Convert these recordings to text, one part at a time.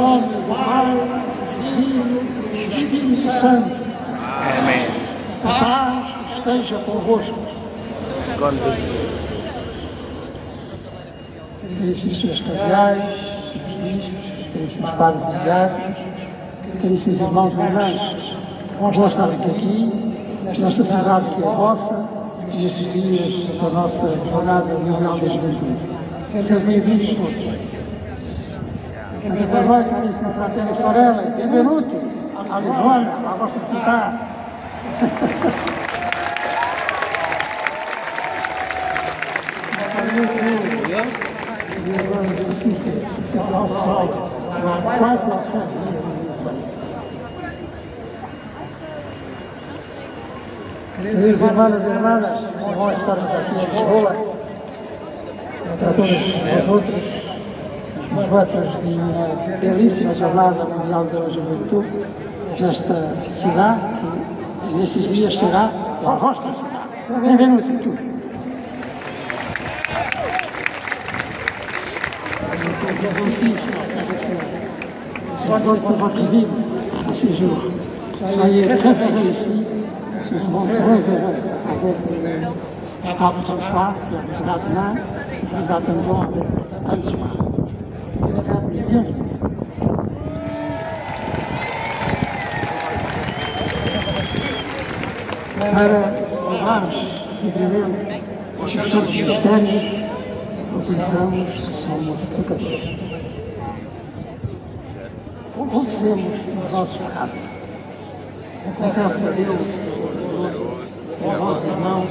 Do Pai, Filho e Espírito Santo. Amém. A paz esteja convosco. Senhores cardeais, caríssimos padres e diáconos, caríssimos irmãos e irmãs, bom estarmos aqui, nesta cidade que é vossa, nestes dias da nossa Jornada Mundial da Juventude. Sejam bem-vindos todos. Assim, se se dá o sol, lá quatro horas de Lisbona. Queridos irmãos e irmãs, nós estamos aqui em Lisboa, para todas as votas de uma belíssima Jornada Mundial da Juventude, nesta cidade, que nestes dias será a vossa cidade. Bem-vindo a tudo. C'est votre vie, à ce jour. Soyez très heureux ici, ce seront très heureux avec le pape François qui arrivera demain. Nous vous attendons avec grande Para salvarmos, evidentemente, os seus cristãos, precisamos que somos pecadores. Confessemos o nosso pecado. Confesso a Deus, aos nossos irmãos,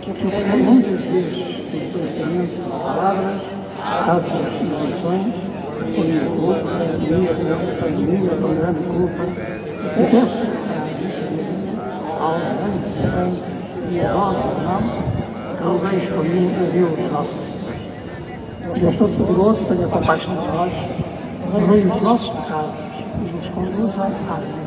que pequei muitas vezes e por minha, por grande culpa, e peço ao grande santo e a nós, irmãos, que rogueis por mim e Deus nosso Senhor. Deus Todo-Poderoso, tenha compaixão de nós, perdoe os nossos pecados e nos conduza à vida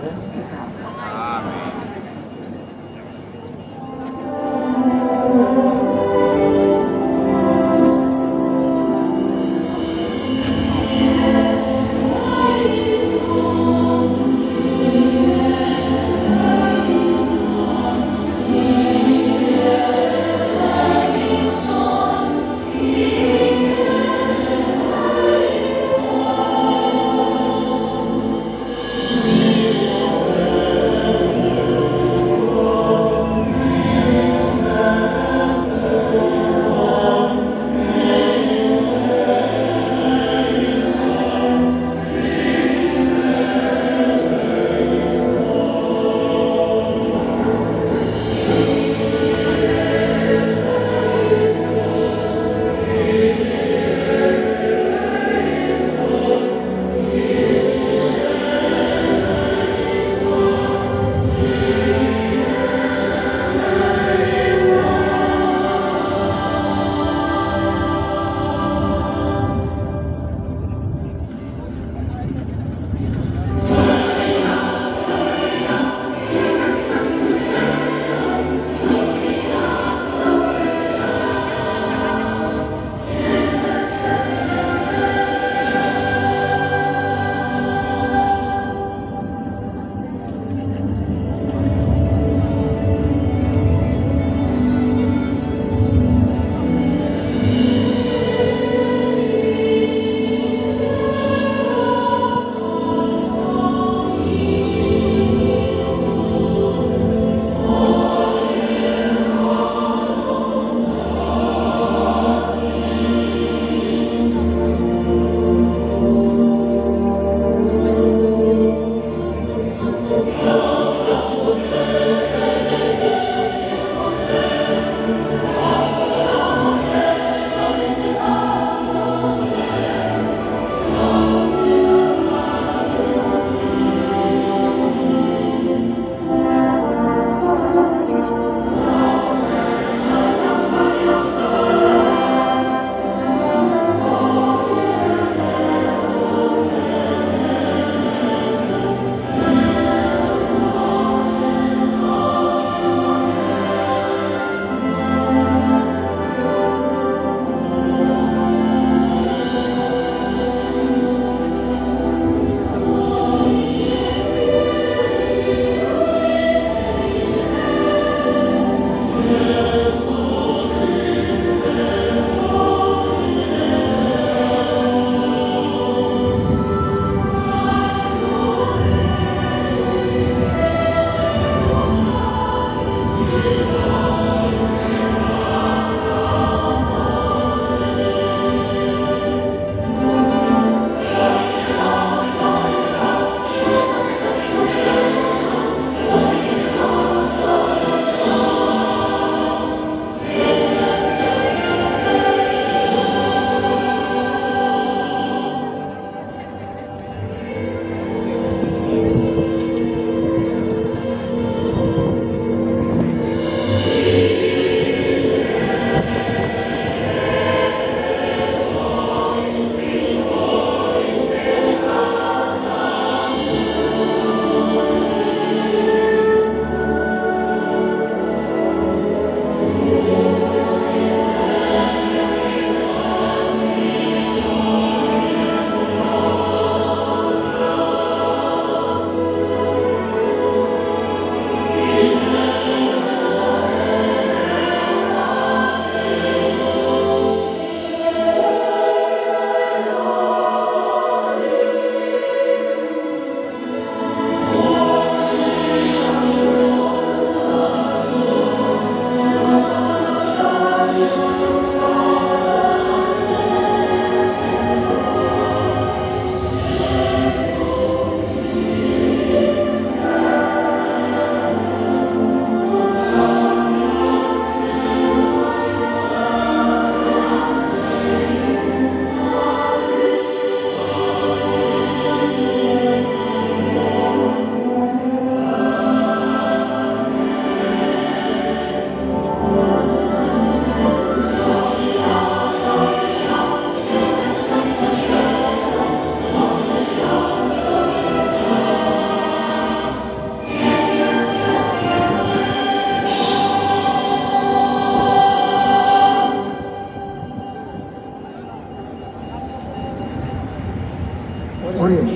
Deus.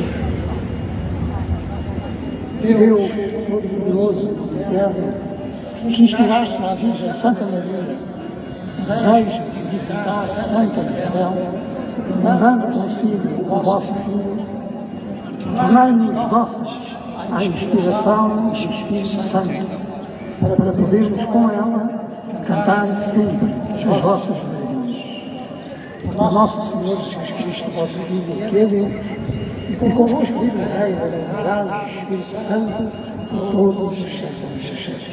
Deus Todo-Poderoso e Eterno, que inspiraste na Virgem Santa Maria, deseja visitar Santa Isabel, levando consigo o vosso Filho, tornai-nos vossos à inspiração do Espírito Santo, para podermos com ela cantar sempre as vossas maravilhas. Por nosso Senhor Jesus Cristo, vosso Filho, que Deus, Deus, e convosco e reina na unidade do Espírito Santo, todos os séculos séculos.